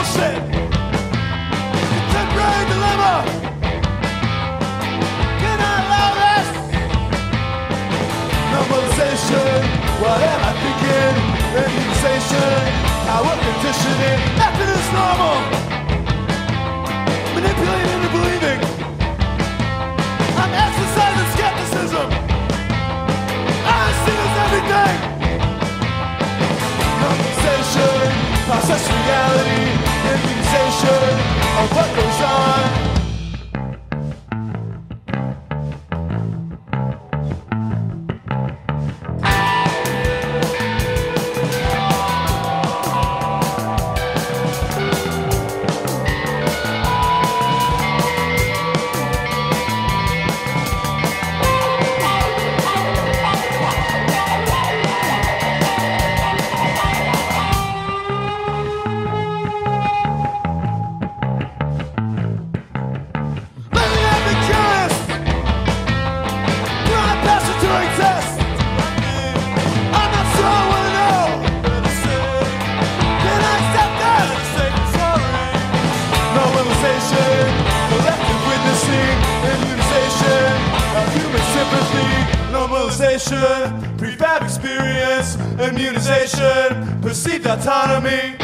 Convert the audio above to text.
bullshit. Contemporary dilemma. Can I allow this? Normalization, what am I thinking? Randomization. Prefab experience, immunization, perceived autonomy.